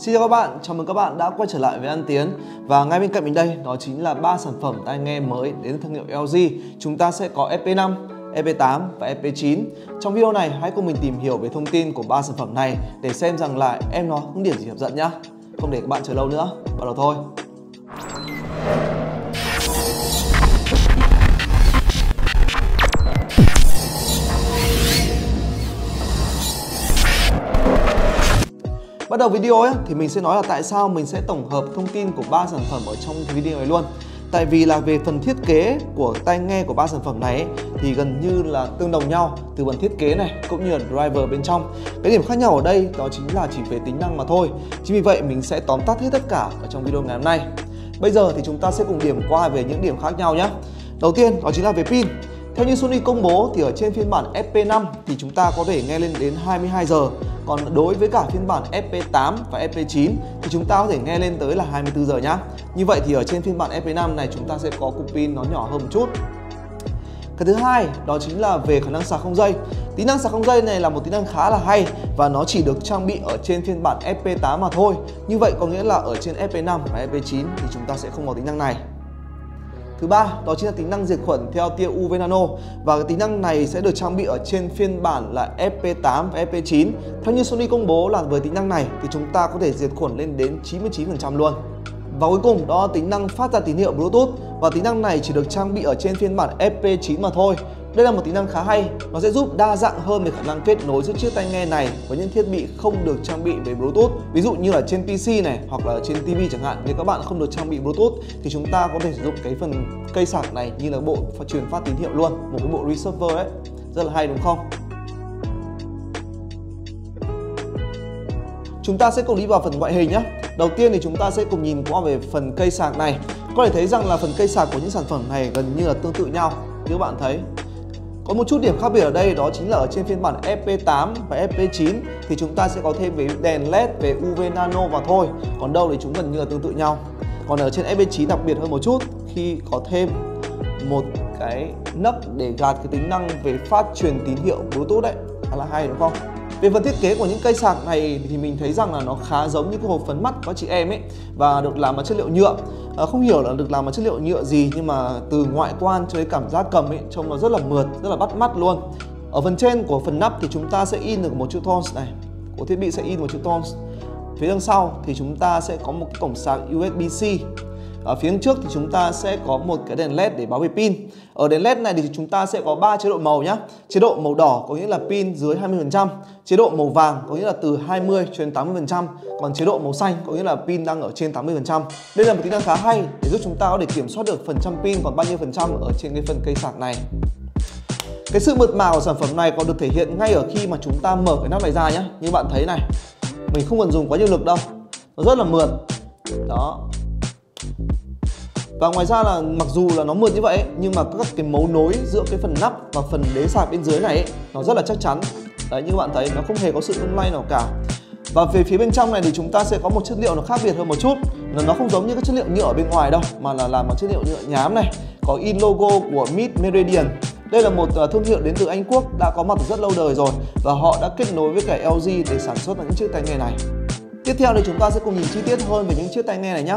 Xin chào các bạn, chào mừng các bạn đã quay trở lại với An Tiến. Và ngay bên cạnh mình đây đó chính là ba sản phẩm tai nghe mới đến thương hiệu LG Chúng ta sẽ có FP5, FP8 và FP9 Trong video này hãy cùng mình tìm hiểu về thông tin của ba sản phẩm này để xem rằng là em nó những điểm gì hấp dẫn nhá. Không để các bạn chờ lâu nữa, bắt đầu thôi. Bắt đầu video ấy thì mình sẽ nói là tại sao mình sẽ tổng hợp thông tin của ba sản phẩm ở trong video này luôn. Tại vì là về phần thiết kế của tai nghe của ba sản phẩm này ấy, thì gần như là tương đồng nhau từ phần thiết kế này cũng như là driver bên trong. Cái điểm khác nhau ở đây đó chính là chỉ về tính năng mà thôi. Chính vì vậy mình sẽ tóm tắt hết tất cả ở trong video ngày hôm nay. Bây giờ thì chúng ta sẽ cùng điểm qua về những điểm khác nhau nhé. Đầu tiên đó chính là về pin. Theo như Sony công bố thì ở trên phiên bản FP5 thì chúng ta có thể nghe lên đến 22 giờ còn đối với cả phiên bản FP8 và FP9 thì chúng ta có thể nghe lên tới là 24 giờ nhá. Như vậy thì ở trên phiên bản FP5 này chúng ta sẽ có cục pin nó nhỏ hơn một chút. Cái thứ hai, đó chính là về khả năng sạc không dây. Tính năng sạc không dây này là một tính năng khá là hay và nó chỉ được trang bị ở trên phiên bản FP8 mà thôi. Như vậy có nghĩa là ở trên FP5 và FP9 thì chúng ta sẽ không có tính năng này. Thứ ba, đó chính là tính năng diệt khuẩn theo tia UV nano và cái tính năng này sẽ được trang bị ở trên phiên bản là FP8 và FP9. Theo như Sony công bố là với tính năng này thì chúng ta có thể diệt khuẩn lên đến 99% luôn. Và cuối cùng đó là tính năng phát ra tín hiệu Bluetooth và tính năng này chỉ được trang bị ở trên phiên bản FP9 mà thôi. Đây là một tính năng khá hay, nó sẽ giúp đa dạng hơn về khả năng kết nối giữa chiếc tai nghe này với những thiết bị không được trang bị về Bluetooth. Ví dụ như là trên PC này hoặc là trên TV chẳng hạn, nếu các bạn không được trang bị Bluetooth thì chúng ta có thể sử dụng cái phần cây sạc này như là bộ truyền phát tín hiệu luôn, một cái bộ receiver ấy. Rất là hay đúng không? Chúng ta sẽ cùng đi vào phần ngoại hình nhé. Đầu tiên thì chúng ta sẽ cùng nhìn qua về phần cây sạc này. Có thể thấy rằng là phần cây sạc của những sản phẩm này gần như là tương tự nhau. Như các bạn thấy, có một chút điểm khác biệt ở đây đó chính là ở trên phiên bản FP8 và FP9 thì chúng ta sẽ có thêm về đèn LED về UV nano và thôi. Còn đâu thì chúng gần như là tương tự nhau. Còn ở trên FP9 đặc biệt hơn một chút khi có thêm một cái nấc để gạt cái tính năng về phát truyền tín hiệu Bluetooth đấy. Khá là hay đúng không? Về phần thiết kế của những cây sạc này thì mình thấy rằng là nó khá giống như cái hộp phấn mắt của chị em ấy và được làm bằng chất liệu nhựa. À, không hiểu là được làm bằng chất liệu nhựa gì nhưng mà từ ngoại quan cho đến cảm giác cầm ấy trông nó rất là mượt, rất là bắt mắt luôn. Ở phần trên của phần nắp thì chúng ta sẽ in được một chữ tones này. Của thiết bị sẽ in một chữ tones. Phía đằng sau thì chúng ta sẽ có một cái cổng sạc USB-C ở phía trước thì chúng ta sẽ có một cái đèn led để báo về pin. Ở đèn led này thì chúng ta sẽ có 3 chế độ màu nhé chế độ màu đỏ có nghĩa là pin dưới 20% chế độ màu vàng có nghĩa là từ 20 cho đến 80% còn chế độ màu xanh có nghĩa là pin đang ở trên 80% đây là một tính năng khá hay để giúp chúng ta có thể kiểm soát được phần trăm pin còn bao nhiêu phần trăm ở trên cái phần cây sạc này. Cái sự mượt mà của sản phẩm này còn được thể hiện ngay ở khi mà chúng ta mở cái nắp này ra nhé như bạn thấy này, mình không cần dùng quá nhiều lực đâu, nó rất là mượt. Đó và ngoài ra là mặc dù là nó mượt như vậy nhưng mà các cái mấu nối giữa cái phần nắp và phần đế sạc bên dưới này nó rất là chắc chắn. Đấy, như bạn thấy, nó không hề có sự lung lay nào cả. Và về phía bên trong này thì chúng ta sẽ có một chất liệu nó khác biệt hơn một chút. Là nó không giống như các chất liệu nhựa ở bên ngoài đâu, mà là làm bằng chất liệu nhựa nhám này, có in logo của Mid Meridian. Đây là một à, thương hiệu đến từ Anh Quốc, đã có mặt từ rất lâu đời rồi và họ đã kết nối với cả LG để sản xuất những chiếc tai nghe này. Tiếp theo thì chúng ta sẽ cùng nhìn chi tiết hơn về những chiếc tai nghe này nhé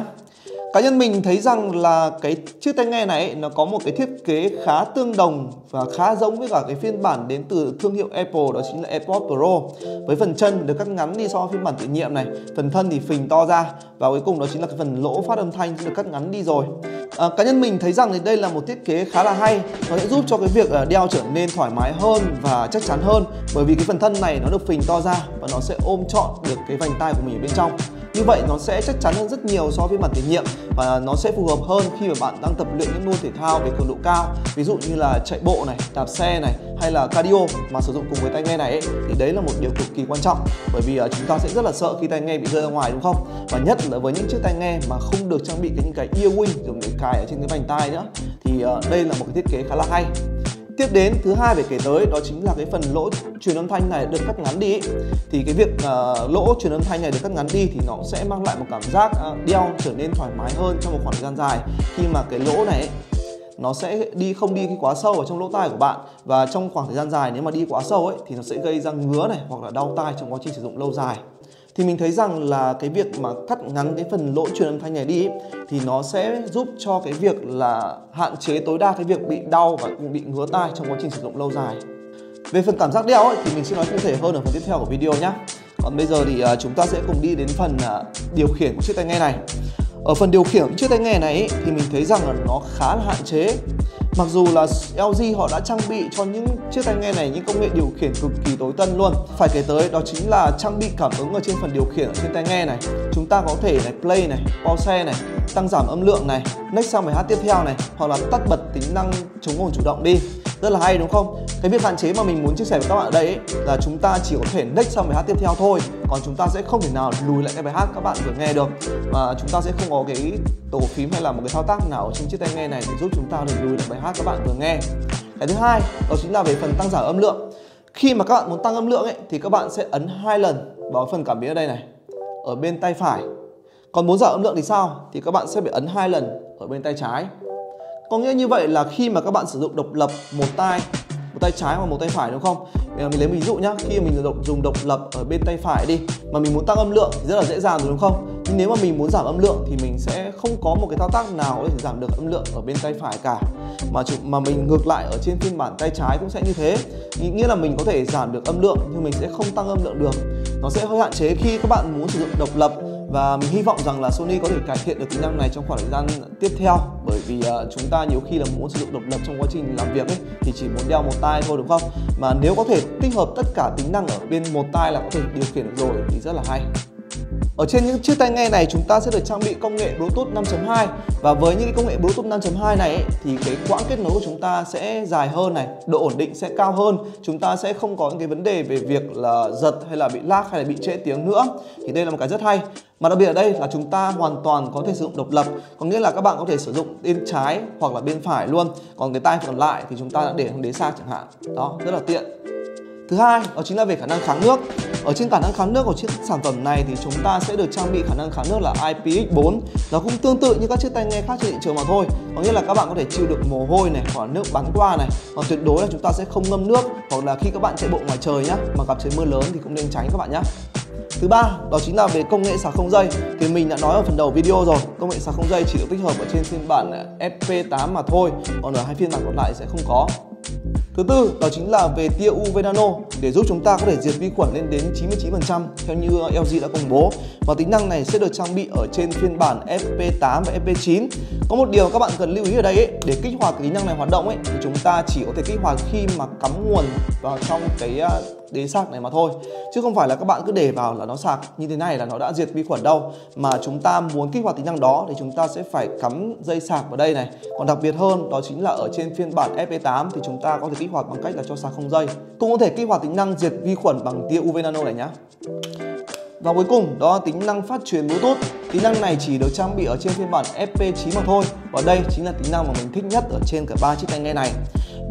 cá nhân mình thấy rằng là cái chiếc tai nghe này nó có một cái thiết kế khá tương đồng và khá giống với cả cái phiên bản đến từ thương hiệu Apple đó chính là AirPods Pro. Với phần chân được cắt ngắn đi so với phiên bản tự nhiệm này phần thân thì phình to ra và cuối cùng đó chính là cái phần lỗ phát âm thanh được cắt ngắn đi rồi. À, cá nhân mình thấy rằng thì đây là một thiết kế khá là hay nó sẽ giúp cho cái việc à, đeo trở nên thoải mái hơn và chắc chắn hơn bởi vì cái phần thân này nó được phình to ra và nó sẽ ôm trọn được cái vành tai của mình ở bên trong như vậy nó sẽ chắc chắn hơn rất nhiều so với mặt tiền nhiệm và nó sẽ phù hợp hơn khi mà bạn đang tập luyện những môn thể thao về cường độ cao. Ví dụ như là chạy bộ này đạp xe này hay là cardio mà sử dụng cùng với tai nghe này ấy, thì đấy là một điều cực kỳ quan trọng. Bởi vì uh, chúng ta sẽ rất là sợ khi tai nghe bị rơi ra ngoài đúng không? Và nhất là với những chiếc tai nghe mà không được trang bị cái những cái earwing dùng để cài ở trên cái vành tai nữa. Thì uh, đây là một cái thiết kế khá là hay tiếp đến thứ hai phải kể tới đó chính là cái phần lỗ truyền âm thanh này được cắt ngắn đi thì cái việc uh, lỗ truyền âm thanh này được cắt ngắn đi thì nó sẽ mang lại một cảm giác uh, đeo trở nên thoải mái hơn trong một khoảng thời gian dài. Khi mà cái lỗ này nó sẽ đi không đi quá sâu vào trong lỗ tai của bạn. Và trong khoảng thời gian dài nếu mà đi quá sâu ấy thì nó sẽ gây ra ngứa này hoặc là đau tai trong quá trình sử dụng lâu dài thì mình thấy rằng là cái việc mà cắt ngắn cái phần lỗ truyền âm thanh này đi thì nó sẽ giúp cho cái việc là hạn chế tối đa cái việc bị đau và cũng bị ngứa tai trong quá trình sử dụng lâu dài. Về phần cảm giác đeo ấy, thì mình sẽ nói cụ thể hơn ở phần tiếp theo của video nhé. Còn bây giờ thì à, chúng ta sẽ cùng đi đến phần à, điều khiển của chiếc tai nghe này. Ở phần điều khiển của chiếc tai nghe này ấy, thì mình thấy rằng là nó khá là hạn chế Mặc dù là LG họ đã trang bị cho những chiếc tai nghe này những công nghệ điều khiển cực kỳ tối tân luôn. Phải kể tới đó chính là trang bị cảm ứng ở trên phần điều khiển ở trên tai nghe này. Chúng ta có thể này play này, pause này, tăng giảm âm lượng này, next sang bài hát tiếp theo này Hoặc là tắt bật tính năng chống ồn chủ động đi rất là hay đúng không? Cái việc hạn chế mà mình muốn chia sẻ với các bạn ở đây ấy, là chúng ta chỉ có thể next sang bài hát tiếp theo thôi. Còn chúng ta sẽ không thể nào lùi lại cái bài hát các bạn vừa nghe được. Và chúng ta sẽ không có cái tổ phím hay là một cái thao tác nào ở trên chiếc tai nghe này để giúp chúng ta để lùi lại bài hát các bạn vừa nghe. Cái thứ hai đó chính là về phần tăng giảm âm lượng. Khi mà các bạn muốn tăng âm lượng ấy thì các bạn sẽ ấn hai lần vào phần cảm biến ở đây này ở bên tay phải. Còn muốn giảm âm lượng thì sao? Thì các bạn sẽ phải ấn hai lần ở bên tay trái có nghĩa như vậy là khi mà các bạn sử dụng độc lập một tay một tay trái hoặc một tay phải đúng không? Mình lấy ví dụ nhá. Khi mà mình dùng độc lập ở bên tay phải đi, mà mình muốn tăng âm lượng thì rất là dễ dàng rồi đúng không? Nhưng nếu mà mình muốn giảm âm lượng thì mình sẽ không có một cái thao tác nào để giảm được âm lượng ở bên tay phải cả. Mà mà mình ngược lại ở trên phiên bản tay trái cũng sẽ như thế. Nghĩa là mình có thể giảm được âm lượng nhưng mình sẽ không tăng âm lượng được. Nó sẽ hơi hạn chế khi các bạn muốn sử dụng độc lập và mình hy vọng rằng là Sony có thể cải thiện được tính năng này trong khoảng thời gian tiếp theo. Bởi vì uh, chúng ta nhiều khi là muốn sử dụng độc lập trong quá trình làm việc ấy thì chỉ muốn đeo một tai thôi đúng không? Mà nếu có thể tích hợp tất cả tính năng ở bên một tai là có thể điều khiển được rồi thì rất là hay ở trên những chiếc tai nghe này chúng ta sẽ được trang bị công nghệ Bluetooth 5.2 và với những công nghệ Bluetooth 5.2 này ấy, thì cái quãng kết nối của chúng ta sẽ dài hơn này, độ ổn định sẽ cao hơn. Chúng ta sẽ không có những cái vấn đề về việc là giật hay là bị lag hay là bị trễ tiếng nữa. Thì đây là một cái rất hay. Mà đặc biệt ở đây là chúng ta hoàn toàn có thể sử dụng độc lập, có nghĩa là các bạn có thể sử dụng bên trái hoặc là bên phải luôn. Còn cái tai còn lại thì chúng ta đã để đế sạc chẳng hạn. Đó, rất là tiện. Thứ hai, đó chính là về khả năng kháng nước. Ở trên khả năng kháng nước của chiếc sản phẩm này thì chúng ta sẽ được trang bị khả năng kháng nước là IPX4. Nó cũng tương tự như các chiếc tai nghe khác trên thị trường mà thôi. Có nghĩa là các bạn có thể chịu được mồ hôi này hoặc nước bắn qua này. Còn tuyệt đối là chúng ta sẽ không ngâm nước hoặc là khi các bạn chạy bộ ngoài trời nhá, mà gặp trời mưa lớn thì cũng nên tránh các bạn nhé. Thứ ba, đó chính là về công nghệ sạc không dây. Thì mình đã nói ở phần đầu video rồi, công nghệ sạc không dây chỉ được tích hợp ở trên phiên bản FP8 mà thôi, còn ở hai phiên bản còn lại sẽ không có. Thứ tư đó chính là về tia UV nano để giúp chúng ta có thể diệt vi khuẩn lên đến 99% theo như uh, LG đã công bố. Và tính năng này sẽ được trang bị ở trên phiên bản FP8 và FP9. Có một điều các bạn cần lưu ý ở đây ấy, để kích hoạt cái tính năng này hoạt động ấy thì chúng ta chỉ có thể kích hoạt khi mà cắm nguồn vào trong cái uh, đế sạc này mà thôi. Chứ không phải là các bạn cứ để vào là nó sạc như thế này là nó đã diệt vi khuẩn đâu. Mà chúng ta muốn kích hoạt tính năng đó thì chúng ta sẽ phải cắm dây sạc vào đây này. Còn đặc biệt hơn đó chính là ở trên phiên bản FP8 thì chúng ta có thể kích hoạt bằng cách là cho sạc không dây. Cũng có thể kích hoạt tính năng diệt vi khuẩn bằng tia UV nano này nhá. Và cuối cùng, đó là tính năng phát truyền Bluetooth. Tính năng này chỉ được trang bị ở trên phiên bản FP9 mà thôi. Và đây chính là tính năng mà mình thích nhất ở trên cả ba chiếc tai nghe này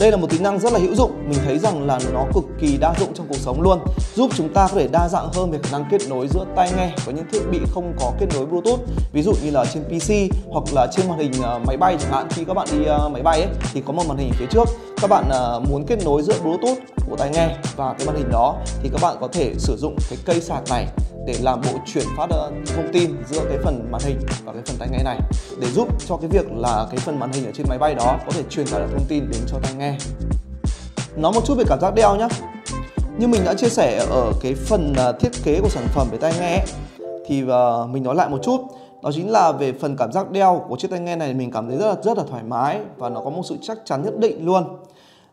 đây là một tính năng rất là hữu dụng, mình thấy rằng là nó cực kỳ đa dụng trong cuộc sống luôn, giúp chúng ta có thể đa dạng hơn về khả năng kết nối giữa tai nghe với những thiết bị không có kết nối Bluetooth. Ví dụ như là trên PC hoặc là trên màn hình à, máy bay chẳng hạn, khi các bạn đi à, máy bay ấy thì có một màn hình phía trước, các bạn à, muốn kết nối giữa Bluetooth của tai nghe và cái màn hình đó thì các bạn có thể sử dụng cái cây sạc này để làm bộ chuyển phát ờ, thông tin giữa cái phần màn hình và cái phần tai nghe này. Để giúp cho cái việc là cái phần màn hình ở trên máy bay đó có thể truyền tải được thông tin đến cho tai nghe. Nói một chút về cảm giác đeo nhé như mình đã chia sẻ ở cái phần ờ, thiết kế của sản phẩm về tai nghe thì ờ, mình nói lại một chút. Đó chính là về phần cảm giác đeo của chiếc tai nghe này mình cảm thấy rất là rất là thoải mái và nó có một sự chắc chắn nhất định luôn.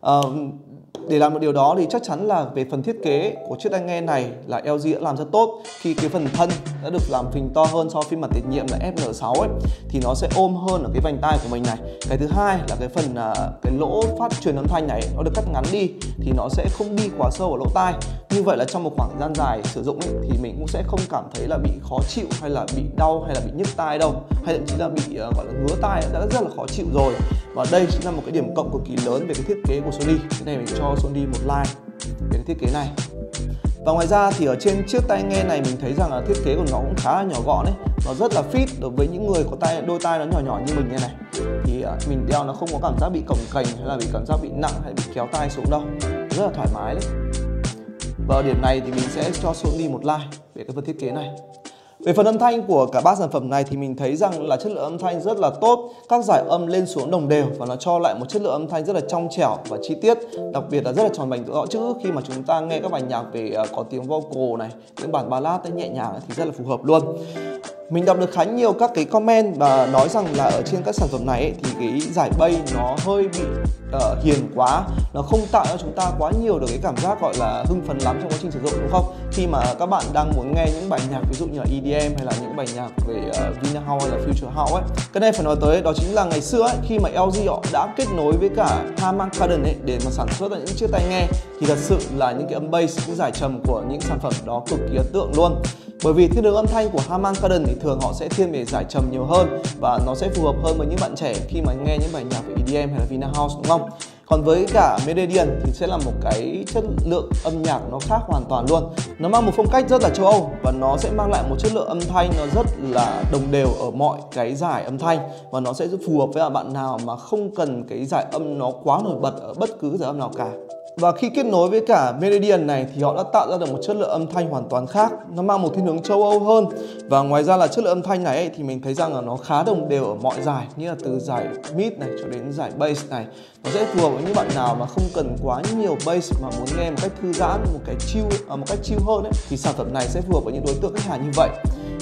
Uh, để làm được điều đó thì chắc chắn là về phần thiết kế của chiếc tai nghe này là LG đã làm rất tốt. Khi cái phần thân đã được làm phình to hơn so với phiên bản tiền nhiệm là FN6 ấy, thì nó sẽ ôm hơn ở cái vành tai của mình này. Cái thứ hai là cái phần à, cái lỗ phát truyền âm thanh này, nó được cắt ngắn đi thì nó sẽ không đi quá sâu vào lỗ tai như vậy là trong một khoảng thời gian dài sử dụng ấy, thì mình cũng sẽ không cảm thấy là bị khó chịu hay là bị đau hay là bị nhức tai đâu. Hay thậm chí là bị uh, gọi là ngứa tai đã rất là khó chịu rồi. Và đây chính là một cái điểm cộng cực kỳ lớn về cái thiết kế của Sony. Cái này mình cho Sony một like về cái thiết kế này. Và ngoài ra thì ở trên chiếc tai nghe này mình thấy rằng là thiết kế của nó cũng khá là nhỏ gọn ấy. Nó rất là fit đối với những người có tai đôi tai nó nhỏ nhỏ như mình như này. Thì ờ, mình đeo nó không có cảm giác bị cồng kềnh hay là bị cảm giác bị nặng hay bị kéo tai xuống đâu. Rất là thoải mái đấy và ở điểm này thì mình sẽ cho Sony một like về cái phần thiết kế này. Về phần âm thanh của cả ba sản phẩm này thì mình thấy rằng là chất lượng âm thanh rất là tốt Các giải âm lên xuống đồng đều và nó cho lại một chất lượng âm thanh rất là trong trẻo và chi tiết Đặc biệt là rất là tròn vành rõ chữ. Khi mà chúng ta nghe các bài nhạc về à, có tiếng vocal này Những bản ballad nhẹ nhàng thì rất là phù hợp luôn. Mình đọc được khá nhiều các cái comment và nói rằng là ở trên các sản phẩm này ấy, thì cái giải bay nó hơi bị uh, hiền quá. Nó không tạo cho chúng ta quá nhiều được cái cảm giác gọi là hưng phấn lắm trong quá trình sử dụng đúng không? Khi mà các bạn đang muốn nghe những bài nhạc ví dụ như là EDM hay là những bài nhạc về uh, Vina House hay là Future House ấy cái này phải nói tới đó chính là ngày xưa ấy khi mà LG họ đã kết nối với cả Harman Kardon ấy để mà sản xuất ra những chiếc tai nghe thì thật sự là những cái âm bass những giải trầm của những sản phẩm đó cực kỳ ấn tượng luôn. Bởi vì thiên đường âm thanh của Harman Kardon thì thường họ sẽ thiên về giải trầm nhiều hơn và nó sẽ phù hợp hơn với những bạn trẻ khi mà nghe những bài nhạc về EDM hay là Vina House đúng không? Còn với cả Meridian thì sẽ là một cái chất lượng âm nhạc nó khác hoàn toàn luôn. Nó mang một phong cách rất là châu Âu và nó sẽ mang lại một chất lượng âm thanh nó rất là đồng đều ở mọi cái giải âm thanh Và nó sẽ phù hợp với bạn nào mà không cần cái giải âm nó quá nổi bật ở bất cứ giải âm nào cả và khi kết nối với cả Meridian này thì họ đã tạo ra được một chất lượng âm thanh hoàn toàn khác. Nó mang một thiên hướng châu Âu hơn. Và ngoài ra là chất lượng âm thanh này ấy, thì mình thấy rằng là nó khá đồng đều ở mọi giải Như là từ giải mid này cho đến giải bass này. Nó sẽ phù hợp với những bạn nào mà không cần quá nhiều bass mà muốn nghe một cách thư giãn, một cái chill, à, một cách chill hơn ấy Thì sản phẩm này sẽ phù hợp với những đối tượng khách hàng như vậy.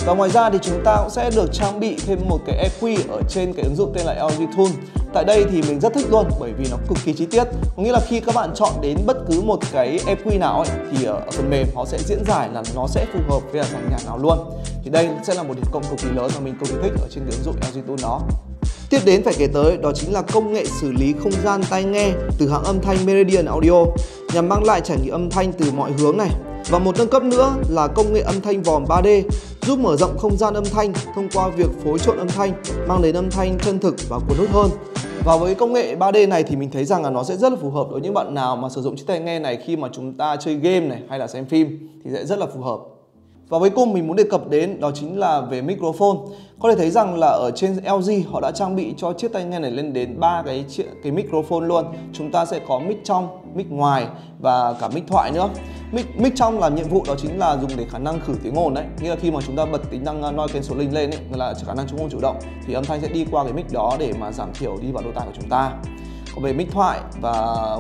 Và ngoài ra thì chúng ta cũng sẽ được trang bị thêm một cái EQ ở trên cái ứng dụng tên là LG Tune. Tại đây thì mình rất thích luôn bởi vì nó cực kỳ chi tiết Có nghĩa là khi các bạn chọn đến bất cứ một cái EQ nào ấy Thì ở phần mềm họ sẽ diễn giải là nó sẽ phù hợp với dòng nhạc nào luôn Thì đây sẽ là một điểm cộng cực kỳ lớn mà mình cực kỳ thích ở trên cái ứng dụng LG Tune đó Tiếp đến phải kể tới đó chính là công nghệ xử lý không gian tai nghe từ hãng âm thanh Meridian Audio nhằm mang lại trải nghiệm âm thanh từ mọi hướng này. Và một nâng cấp nữa là công nghệ âm thanh vòm 3D giúp mở rộng không gian âm thanh thông qua việc phối trộn âm thanh, mang đến âm thanh chân thực và cuốn hút hơn. Và với công nghệ 3D này thì mình thấy rằng là nó sẽ rất là phù hợp đối với những bạn nào mà sử dụng chiếc tai nghe này khi mà chúng ta chơi game này hay là xem phim thì sẽ rất là phù hợp. Và cuối cùng mình muốn đề cập đến đó chính là về microphone. Có thể thấy rằng là ở trên LG họ đã trang bị cho chiếc tai nghe này lên đến ba cái cái microphone luôn. Chúng ta sẽ có mic trong, mic ngoài và cả mic thoại nữa. Mic, mic trong là nhiệm vụ đó chính là dùng để khả năng khử tiếng ồn đấy. Nghĩa là khi mà chúng ta bật tính năng à, noise cancelling lên ấy, là khả năng chống ồn chủ động thì âm thanh sẽ đi qua cái mic đó để mà giảm thiểu đi vào đôi tai của chúng ta về mic thoại và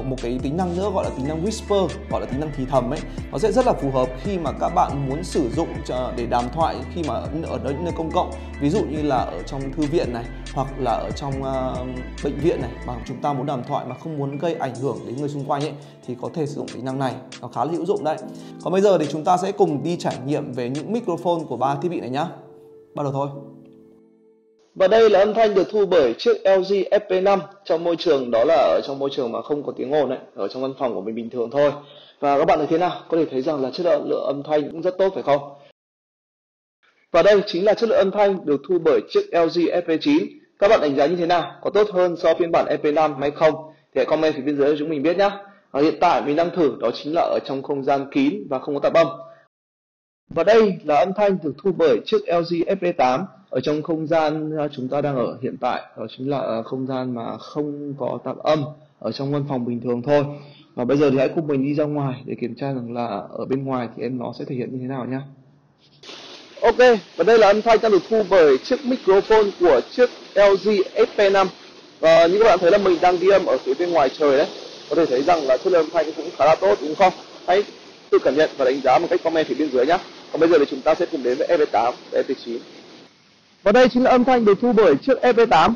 một cái tính năng nữa gọi là tính năng whisper gọi là tính năng thì thầm ấy nó sẽ rất là phù hợp khi mà các bạn muốn sử dụng ờ, để đàm thoại khi mà ở nơi, nơi công cộng. Ví dụ như là ở trong thư viện này hoặc là ở trong uh, bệnh viện này mà chúng ta muốn đàm thoại mà không muốn gây ảnh hưởng đến người xung quanh ấy thì có thể sử dụng tính năng này nó khá là hữu dụng đấy. Còn bây giờ thì chúng ta sẽ cùng đi trải nghiệm về những microphone của ba thiết bị này nhá. Bắt đầu thôi và đây là âm thanh được thu bởi chiếc LG FP5 trong môi trường đó là ở trong môi trường mà không có tiếng ồn đấy, ở trong văn phòng của mình bình thường thôi. Và các bạn thấy thế nào? Có thể thấy rằng là chất lượng âm thanh cũng rất tốt phải không? Và đây chính là chất lượng âm thanh được thu bởi chiếc LG FP9. Các bạn đánh giá như thế nào? Có tốt hơn so với phiên bản FP5 hay không? Thì hãy comment phía bên dưới cho chúng mình biết nhé. Và hiện tại mình đang thử đó chính là ở trong không gian kín và không có tạp âm. Và đây là âm thanh được thu bởi chiếc LG FP8 ở trong không gian à, chúng ta đang ở hiện tại. Đó chính là à, không gian mà không có tạp âm ở trong văn phòng bình thường thôi. Và bây giờ thì hãy cùng mình đi ra ngoài để kiểm tra rằng là ở bên ngoài thì em nó sẽ thể hiện như thế nào nhé Ok, và đây là âm thanh đang được thu bởi chiếc microphone của chiếc LG FP5 Và như các bạn thấy là mình đang ghi âm ở phía bên ngoài trời đấy. Có thể thấy rằng là chất lượng âm thanh cũng khá là tốt đúng không? Hãy tự cảm nhận và đánh giá một cách comment phía bên dưới nhé còn bây giờ thì chúng ta sẽ cùng đến với EP8, và FP9 và đây chính là âm thanh được thu bởi chiếc EP8. à,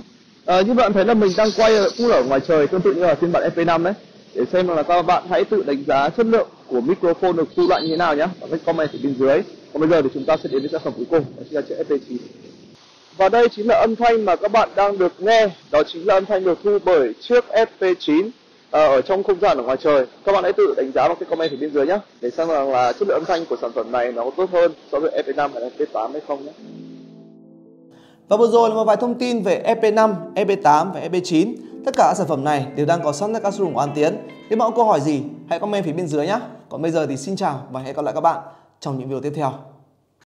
ờ, như bạn thấy là mình đang quay cũng ở ngoài trời tương tự như là phiên bản EP5 đấy để xem là các bạn hãy tự đánh giá chất lượng của microphone được thu lại như thế nào nhé Và hãy comment ở bên dưới còn bây giờ thì chúng ta sẽ đến với sản phẩm cuối cùng đó chính là chiếc EP9. và đây chính là âm thanh mà các bạn đang được nghe đó chính là âm thanh được thu bởi chiếc FP9 à, ở trong không gian ở ngoài trời các bạn hãy tự đánh giá bằng cái comment ở bên dưới nhé để xem rằng là chất lượng âm thanh của sản phẩm này nó có tốt hơn so với FP5 hay FP8 hay không nhé và vừa rồi là một vài thông tin về EP5, EP8 và EP9. Tất cả các sản phẩm này đều đang có sẵn tại các showroom của An Tiến. Nếu bạn có câu hỏi gì, hãy comment phía bên dưới nhé. Còn bây giờ thì xin chào và hẹn gặp lại các bạn trong những video tiếp theo.